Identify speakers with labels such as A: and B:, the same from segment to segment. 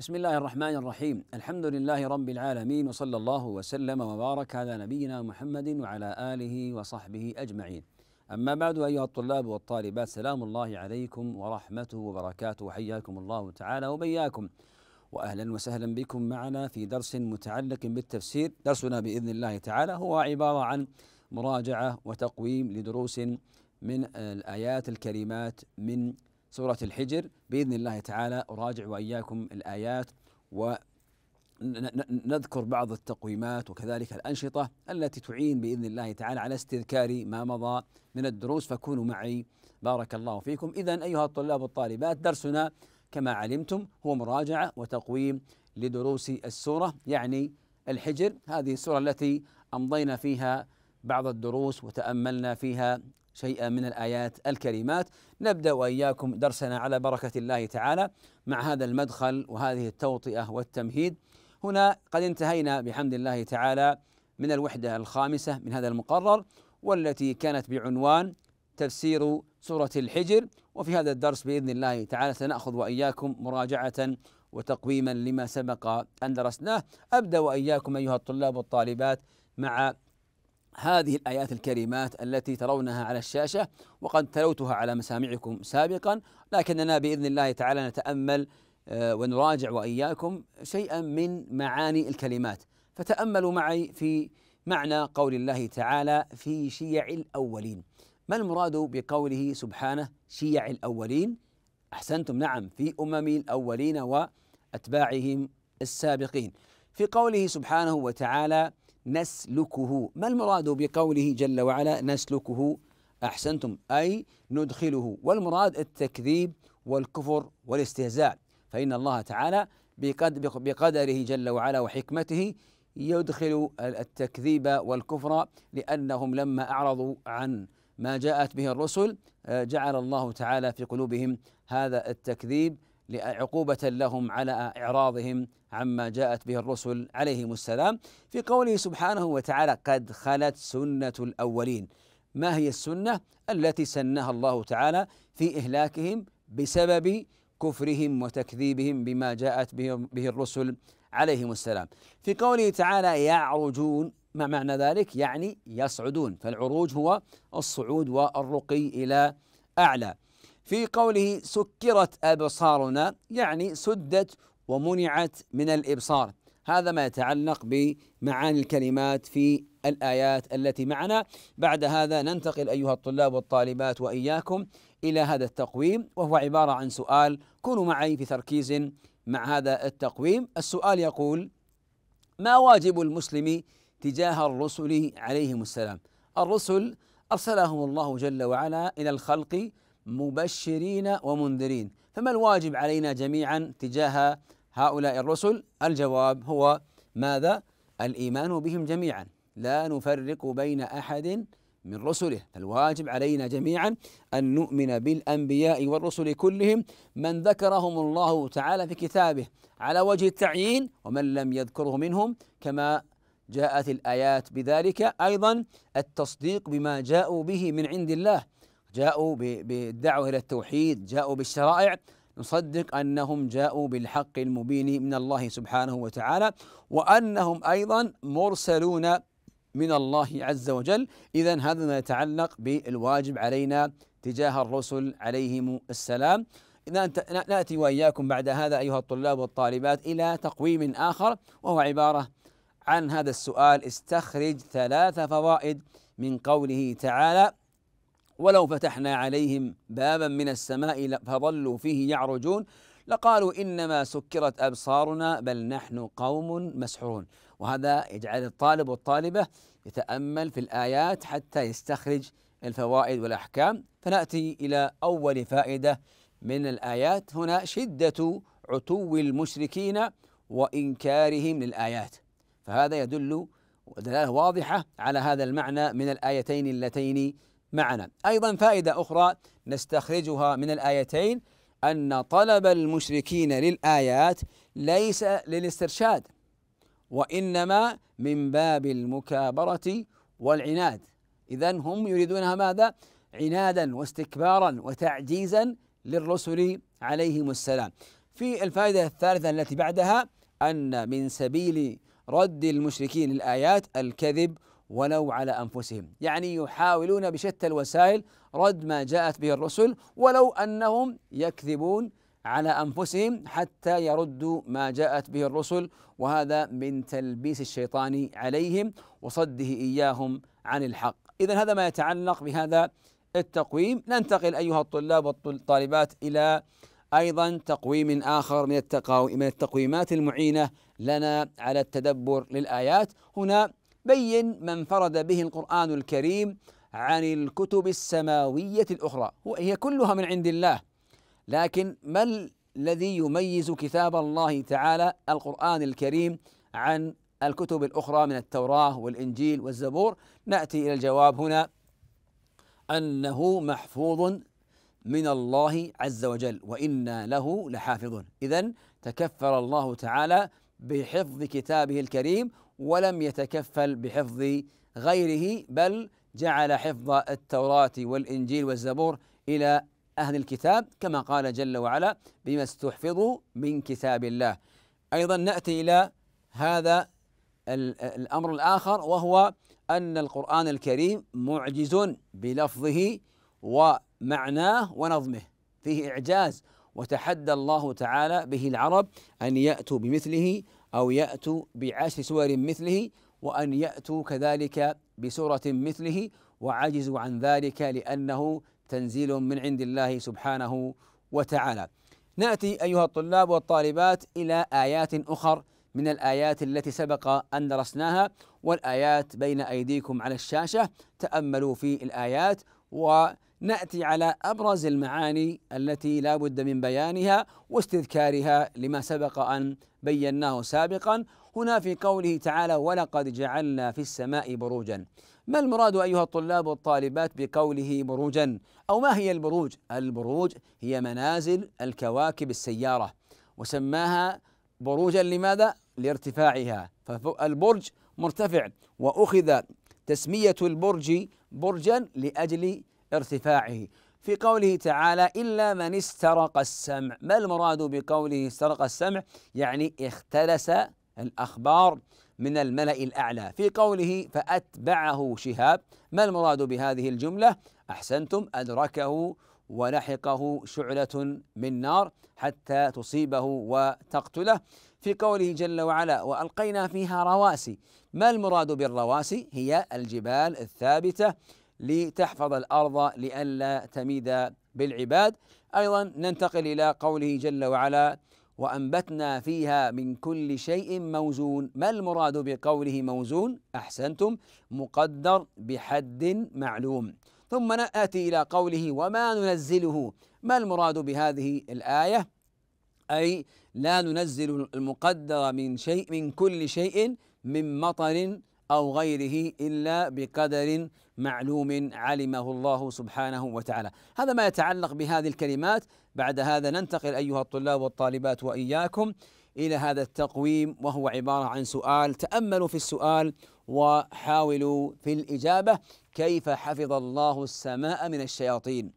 A: بسم الله الرحمن الرحيم. الحمد لله رب العالمين وصلى الله وسلم وبارك على نبينا محمد وعلى آله وصحبه أجمعين. أما بعد أيها الطلاب والطالبات سلام الله عليكم ورحمته وبركاته. وحياكم الله تعالى وبياكم. واهلا وسهلا بكم معنا في درس متعلق بالتفسير. درسنا بإذن الله تعالى هو عبارة عن مراجعة وتقويم لدروس من الآيات الكريمات من سورة الحجر بإذن الله تعالى. أراجع وإياكم الآيات ونذكر بعض التقويمات وكذلك الأنشطة التي تعين بإذن الله تعالى على استذكار ما مضى من الدروس. فكونوا معي. بارك الله فيكم. إذا أيها الطلاب والطالبات درسنا كما علمتم هو مراجعة وتقويم لدروس السورة يعني الحجر. هذه السورة التي أمضينا فيها بعض الدروس وتأملنا فيها شيئا من الآيات الكريمات. نبدأ وإياكم درسنا على بركة الله تعالى مع هذا المدخل وهذه التوطئة والتمهيد. هنا قد انتهينا بحمد الله تعالى من الوحدة الخامسة من هذا المقرر والتي كانت بعنوان تفسير سورة الحجر. وفي هذا الدرس بإذن الله تعالى سنأخذ وإياكم مراجعة وتقويما لما سبق أن درسناه. أبدأ وإياكم أيها الطلاب والطالبات مع هذه الآيات الكريمات التي ترونها على الشاشة وقد تلوتها على مسامعكم سابقا لكننا بإذن الله تعالى نتأمل ونراجع وإياكم شيئا من معاني الكلمات. فتأملوا معي في معنى قول الله تعالى في شيع الأولين. ما المراد بقوله سبحانه شيع الأولين؟ أحسنتم نعم في أمم الأولين وأتباعهم السابقين. في قوله سبحانه وتعالى نسلكه. ما المراد بقوله جل وعلا نسلكه؟ أحسنتم أي ندخله. والمراد التكذيب والكفر والاستهزاء. فإن الله تعالى بقدره جل وعلا وحكمته يدخل التكذيب والكفر لأنهم لما أعرضوا عن ما جاءت به الرسل جعل الله تعالى في قلوبهم هذا التكذيب عقوبة لهم على إعراضهم عما جاءت به الرسل عليهم السلام في قوله سبحانه وتعالى قد خلت سنة الأولين. ما هي السنة؟ التي سنها الله تعالى في إهلاكهم بسبب كفرهم وتكذيبهم بما جاءت به الرسل عليهم السلام. في قوله تعالى يعرجون ما معنى ذلك؟ يعني يصعدون فالعروج هو الصعود والرقي إلى أعلى. في قوله سكرت أبصارنا يعني سدت ومنعت من الإبصار. هذا ما يتعلق بمعاني الكلمات في الآيات التي معنا. بعد هذا ننتقل أيها الطلاب والطالبات وإياكم إلى هذا التقويم وهو عبارة عن سؤال. كونوا معي في تركيز مع هذا التقويم. السؤال يقول ما واجب المسلم تجاه الرسل عليهم السلام؟ الرسل أرسلهم الله جل وعلا إلى الخلق مبشرين ومنذرين. فما الواجب علينا جميعا تجاه هؤلاء الرسل؟ الجواب هو ماذا؟ الإيمان بهم جميعا. لا نفرق بين أحد من رسله. فالواجب علينا جميعا أن نؤمن بالأنبياء والرسل كلهم. من ذكرهم الله تعالى في كتابه على وجه التعيين ومن لم يذكره منهم كما جاءت الآيات بذلك. أيضا التصديق بما جاءوا به من عند الله. جاءوا بالدعوة إلى التوحيد جاءوا بالشرائع. نصدق أنهم جاءوا بالحق المبين من الله سبحانه وتعالى وأنهم أيضا مرسلون من الله عز وجل. إذا هذا ما يتعلق بالواجب علينا تجاه الرسل عليهم السلام. إذا نأتي وإياكم بعد هذا أيها الطلاب والطالبات إلى تقويم آخر وهو عبارة عن هذا السؤال استخرج ثلاث فوائد من قوله تعالى. ولو فتحنا عليهم بابا من السماء فظلوا فيه يعرجون لقالوا إنما سكرت أبصارنا بل نحن قوم مسحورون. وهذا يجعل الطالب والطالبة يتأمل في الآيات حتى يستخرج الفوائد والأحكام. فنأتي إلى أول فائدة من الآيات. هنا شدة عتو المشركين وإنكارهم للآيات. فهذا يدل دلالة واضحة على هذا المعنى من الآيتين اللتين معنا. أيضا فائدة أخرى نستخرجها من الآيتين أن طلب المشركين للآيات ليس للاسترشاد وإنما من باب المكابرة والعناد. اذا هم يريدونها ماذا؟ عنادا واستكبارا وتعجيزا للرسل عليهم السلام. في الفائدة الثالثة التي بعدها أن من سبيل رد المشركين الآيات الكذب ولو على أنفسهم. يعني يحاولون بشتى الوسائل رد ما جاءت به الرسل ولو أنهم يكذبون على أنفسهم حتى يردوا ما جاءت به الرسل. وهذا من تلبيس الشيطان عليهم وصده إياهم عن الحق. إذا هذا ما يتعلق بهذا التقويم. ننتقل أيها الطلاب والطالبات إلى أيضا تقويم آخر من من التقويمات المعينة لنا على التدبر للآيات. هنا بين ما انفرد به القرآن الكريم عن الكتب السماوية الأخرى هي كلها من عند الله. لكن ما الذي يميز كتاب الله تعالى القرآن الكريم عن الكتب الأخرى من التوراة والإنجيل والزبور؟ نأتي إلى الجواب هنا. أنه محفوظ من الله عز وجل وإنا له لحافظون. إذا تكفل الله تعالى بحفظ كتابه الكريم ولم يتكفل بحفظ غيره بل جعل حفظ التوراة والإنجيل والزبور إلى أهل الكتاب كما قال جل وعلا بما استحفظوا من كتاب الله أيضا نأتي إلى هذا الأمر الآخر وهو أن القرآن الكريم معجز بلفظه ومعناه ونظمه. فيه إعجاز وتحدى الله تعالى به العرب أن يأتوا بمثله أو يأتوا بعشر سور مثله وأن يأتوا كذلك بسورة مثله وعجزوا عن ذلك لأنه تنزيل من عند الله سبحانه وتعالى. نأتي أيها الطلاب والطالبات إلى آيات أخر من الآيات التي سبق أن درسناها والآيات بين أيديكم على الشاشة تأملوا في الآيات وناتي على أبرز المعاني التي لا بد من بيانها واستذكارها لما سبق أن بيناه سابقا. هنا في قوله تعالى ولقد جعلنا في السماء بروجا ما المراد أيها الطلاب والطالبات بقوله بروجا؟ أو ما هي البروج؟ البروج هي منازل الكواكب السيارة وسماها بروجا لماذا؟ لارتفاعها. فالبرج مرتفع وأخذ تسمية البرج برجا لأجل ارتفاعه. في قوله تعالى إلا من استرق السمع. ما المراد بقوله استرق السمع؟ يعني اختلس الأخبار من الملأ الأعلى. في قوله فأتبعه شهاب. ما المراد بهذه الجملة؟ أحسنتم أدركه ولحقه شعلة من نار حتى تصيبه وتقتله. في قوله جل وعلا وألقينا فيها رواسي. ما المراد بالرواسي؟ هي الجبال الثابتة لتحفظ الأرض لئلا تميد بالعباد. أيضا ننتقل إلى قوله جل وعلا وأنبتنا فيها من كل شيء موزون. ما المراد بقوله موزون؟ أحسنتم مقدر بحد معلوم. ثم نأتي إلى قوله وما ننزله. ما المراد بهذه الآية؟ أي لا ننزل المقدر من شيء من كل شيء من مطر أو غيره إلا بقدر معلوم علمه الله سبحانه وتعالى. هذا ما يتعلق بهذه الكلمات. بعد هذا ننتقل أيها الطلاب والطالبات وإياكم إلى هذا التقويم وهو عبارة عن سؤال. تأملوا في السؤال وحاولوا في الإجابة. كيف حفظ الله السماء من الشياطين؟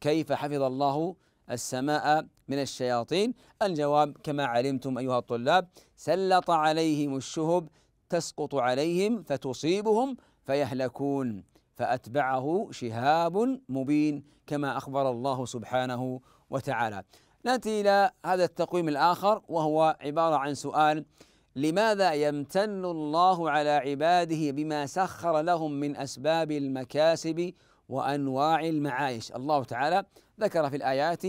A: كيف حفظ الله السماء من الشياطين؟ الجواب كما علمتم أيها الطلاب سلط عليهم الشهب تسقط عليهم فتصيبهم فيهلكون. فأتبعه شهاب مبين كما أخبر الله سبحانه وتعالى. نأتي إلى هذا التقويم الآخر وهو عبارة عن سؤال لماذا يمتن الله على عباده بما سخر لهم من أسباب المكاسب وأنواع المعايش؟ الله تعالى ذكر في الآيات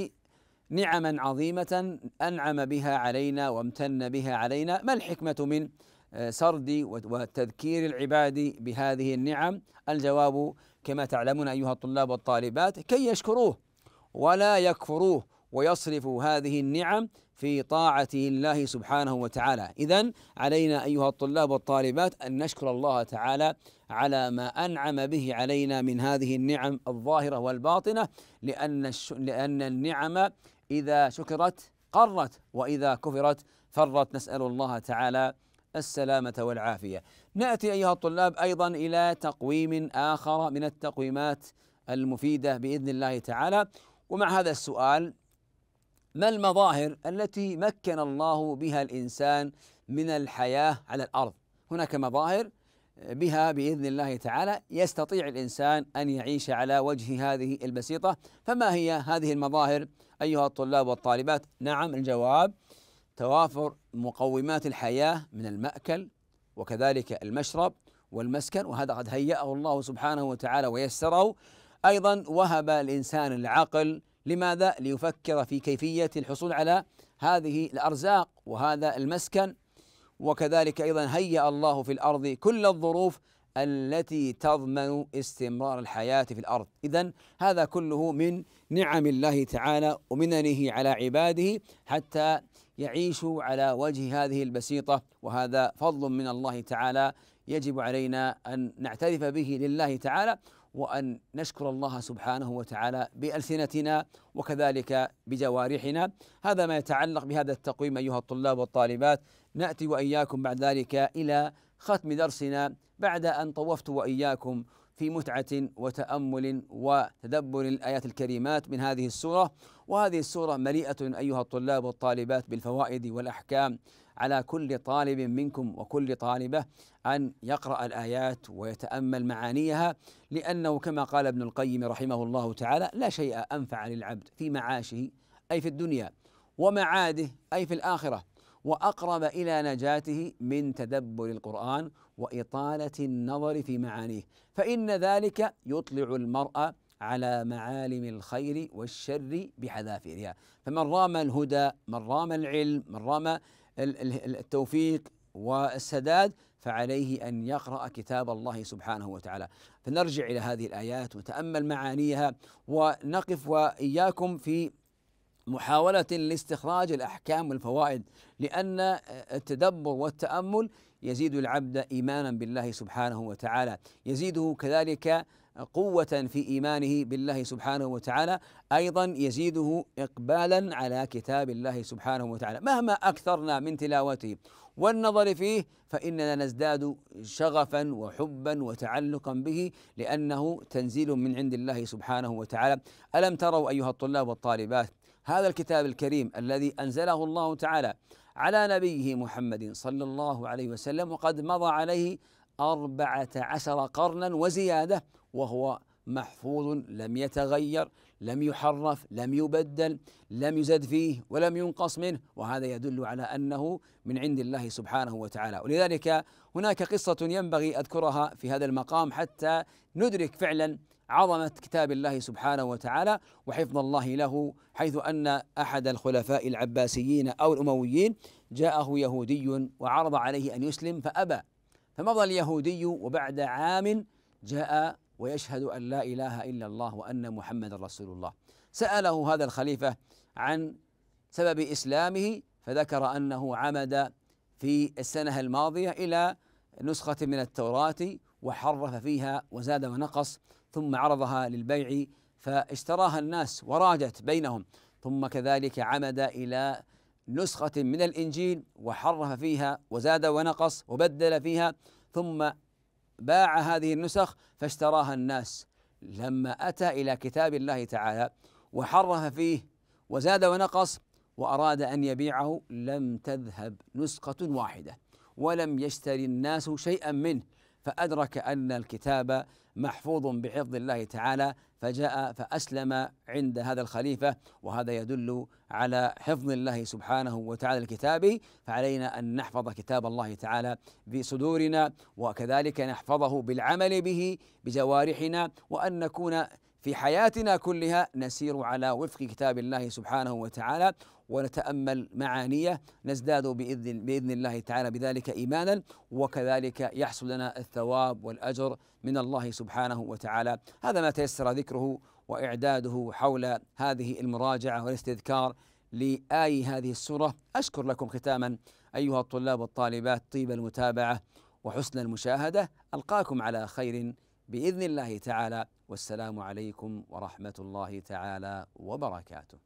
A: نعما عظيمة أنعم بها علينا وامتن بها علينا ما الحكمة من سرد وتذكير العباد بهذه النعم. الجواب كما تعلمون أيها الطلاب والطالبات كي يشكروه ولا يكفروه ويصرفوا هذه النعم في طاعة الله سبحانه وتعالى. إذا علينا أيها الطلاب والطالبات أن نشكر الله تعالى على ما أنعم به علينا من هذه النعم الظاهرة والباطنة لأن لأن النعم إذا شكرت قرت وإذا كفرت فرت. نسأل الله تعالى السلامة والعافية. نأتي أيها الطلاب أيضا إلى تقويم آخر من التقويمات المفيدة بإذن الله تعالى. ومع هذا السؤال ما المظاهر التي مكن الله بها الإنسان من الحياة على الأرض؟ هناك مظاهر بها بإذن الله تعالى. يستطيع الإنسان أن يعيش على وجه هذه البسيطة. فما هي هذه المظاهر أيها الطلاب والطالبات؟ نعم الجواب توافر مقومات الحياة من المأكل وكذلك المشرب والمسكن وهذا قد هيأه الله سبحانه وتعالى ويسره أيضا وهب الإنسان العقل لماذا؟ ليفكر في كيفية الحصول على هذه الأرزاق وهذا المسكن وكذلك أيضا هيأ الله في الأرض كل الظروف التي تضمن استمرار الحياة في الأرض، اذا هذا كله من نعم الله تعالى ومننه على عباده حتى يعيشوا على وجه هذه البسيطة. وهذا فضل من الله تعالى. يجب علينا أن نعترف به لله تعالى وأن نشكر الله سبحانه وتعالى بألسنتنا وكذلك بجوارحنا. هذا ما يتعلق بهذا التقويم أيها الطلاب والطالبات. نأتي وإياكم بعد ذلك إلى ختم درسنا بعد أن طوفت وإياكم في متعة وتأمل وتدبر الآيات الكريمات من هذه السورة. وهذه السورة مليئة أيها الطلاب والطالبات بالفوائد والأحكام. على كل طالب منكم وكل طالبة أن يقرأ الآيات ويتأمل معانيها لأنه كما قال ابن القيم رحمه الله تعالى لا شيء أنفع للعبد في معاشه أي في الدنيا ومعاده أي في الآخرة. وأقرب إلى نجاته من تدبر القرآن وإطالة النظر في معانيه. فإن ذلك يطلع المرء على معالم الخير والشر بحذافيرها. فمن رام الهدى من رام العلم من رام التوفيق والسداد فعليه أن يقرأ كتاب الله سبحانه وتعالى. فنرجع إلى هذه الآيات ونتامل معانيها ونقف وإياكم في محاولة لاستخراج الأحكام والفوائد لأن التدبر والتأمل يزيد العبد إيمانا بالله سبحانه وتعالى. يزيده كذلك قوة في إيمانه بالله سبحانه وتعالى. أيضا يزيده إقبالا على كتاب الله سبحانه وتعالى. مهما أكثرنا من تلاوته والنظر فيه فإننا نزداد شغفا وحبا وتعلقا به لأنه تنزيل من عند الله سبحانه وتعالى. ألم تروا أيها الطلاب والطالبات هذا الكتاب الكريم الذي أنزله الله تعالى على نبيه محمد صلى الله عليه وسلم وقد مضى عليه أربعة عشر قرنا وزيادة وهو محفوظ لم يتغير لم يحرف لم يبدل لم يزد فيه ولم ينقص منه وهذا يدل على أنه من عند الله سبحانه وتعالى. ولذلك هناك قصة ينبغي أذكرها في هذا المقام حتى ندرك فعلا عظمة كتاب الله سبحانه وتعالى وحفظ الله له حيث أن أحد الخلفاء العباسيين أو الأمويين جاءه يهودي وعرض عليه أن يسلم فأبى. فمضى اليهودي وبعد عام جاء ويشهد أن لا إله إلا الله وأن محمدا رسول الله. سأله هذا الخليفة عن سبب إسلامه فذكر أنه عمد في السنة الماضية إلى نسخة من التوراة وحرف فيها وزاد ونقص ثم عرضها للبيع فاشتراها الناس وراجت بينهم. ثم كذلك عمد إلى نسخة من الإنجيل وحرف فيها وزاد ونقص وبدل فيها ثم باع هذه النسخ فاشتراها الناس. لما أتى إلى كتاب الله تعالى وحرف فيه وزاد ونقص وأراد أن يبيعه لم تذهب نسخة واحدة ولم يشتري الناس شيئا منه. فأدرك أن الكتاب محفوظ بحفظ الله تعالى فجاء فأسلم عند هذا الخليفة وهذا يدل على حفظ الله سبحانه وتعالى لكتابه. فعلينا أن نحفظ كتاب الله تعالى بصدورنا وكذلك نحفظه بالعمل به بجوارحنا وأن نكون في حياتنا كلها نسير على وفق كتاب الله سبحانه وتعالى ونتأمل معانيه نزداد باذن بإذن الله تعالى بذلك إيمانا وكذلك يحصل لنا الثواب والأجر من الله سبحانه وتعالى. هذا ما تيسر ذكره وإعداده حول هذه المراجعة والاستذكار لآي هذه السورة. أشكر لكم ختاما أيها الطلاب والطالبات طيب المتابعة وحسن المشاهدة. ألقاكم على خير بإذن الله تعالى. والسلام عليكم ورحمة الله تعالى وبركاته.